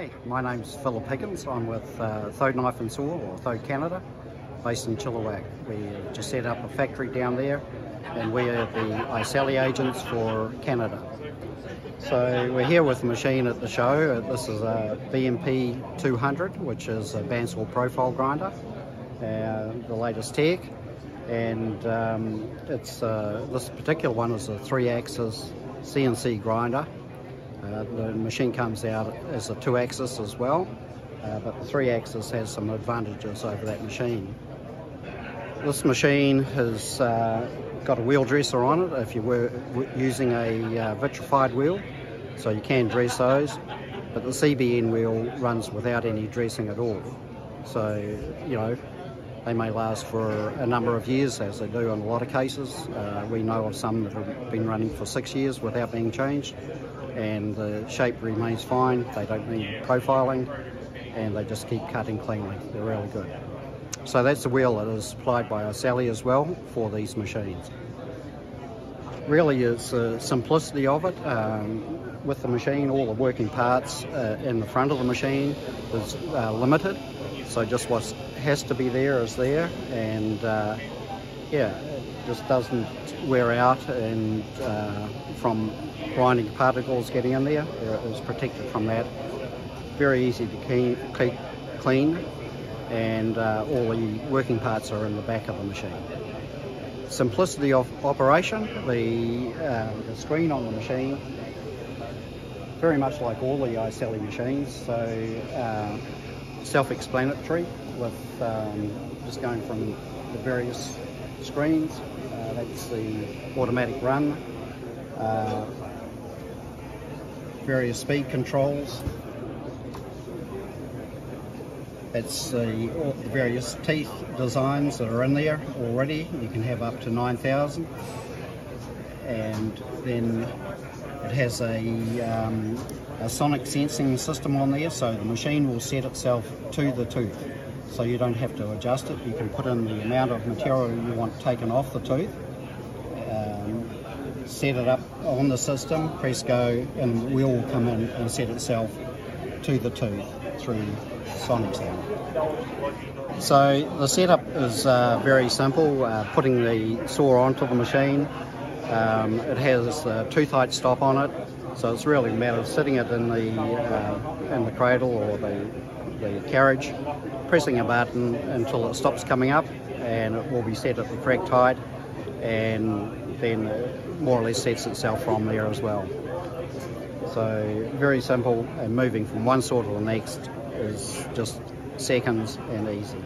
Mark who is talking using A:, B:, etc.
A: Hi, my name's Phillip Higgins. I'm with uh, Thode Knife and Saw, or Thode Canada, based in Chilliwack. We just set up a factory down there and we are the Iseli agents for Canada. So we're here with a machine at the show. This is a BNP 200, which is a bandsaw profile grinder, uh, the latest tech. And um, it's uh, this particular one is a three-axis CNC grinder uh, the machine comes out as a two-axis as well, uh, but the three-axis has some advantages over that machine. This machine has uh, got a wheel dresser on it if you were using a uh, vitrified wheel, so you can dress those, but the CBN wheel runs without any dressing at all. So, you know, they may last for a number of years, as they do in a lot of cases. Uh, we know of some that have been running for six years without being changed, and the shape remains fine. They don't need profiling, and they just keep cutting cleanly. They're really good. So that's the wheel that is supplied by Iseli as well for these machines. Really, it's the simplicity of it. Um, with the machine, all the working parts uh, in the front of the machine is uh, limited so just what has to be there is there, and uh, yeah, it just doesn't wear out and uh, from grinding particles getting in there. It is protected from that. Very easy to clean, clean and uh, all the working parts are in the back of the machine. Simplicity of operation, the, uh, the screen on the machine, very much like all the Iseli machines. So uh, self-explanatory with um, just going from the various screens. Uh, that's the automatic run, uh, various speed controls. The, the various teeth designs that are in there already. You can have up to 9,000 and then it has a, um, a sonic sensing system on there, so the machine will set itself to the tooth. So you don't have to adjust it. You can put in the amount of material you want taken off the tooth, um, set it up on the system, press go, and wheel will come in and set itself to the tooth through sonic sound. So the setup is uh, very simple, uh, putting the saw onto the machine, um, it has a tooth height stop on it, so it's really a matter of sitting it in the uh, in the cradle or the, the carriage, pressing a button until it stops coming up, and it will be set at the correct height, and then more or less sets itself from there as well. So very simple, and moving from one saw to the next is just seconds and easy.